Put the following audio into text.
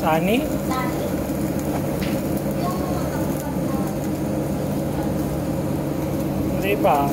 Sani? Dati. Hindi pa.